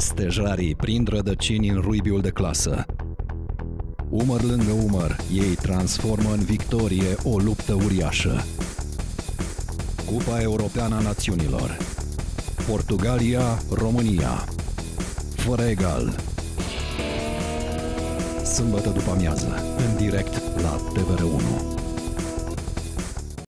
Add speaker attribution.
Speaker 1: Stejarii prind rădăcini în ruibiul de clasă. Umăr lângă umăr, ei transformă în victorie o luptă uriașă. Cupa Europeană a Națiunilor Portugalia, România Fără egal Sâmbătă după amiază, în direct la TVR1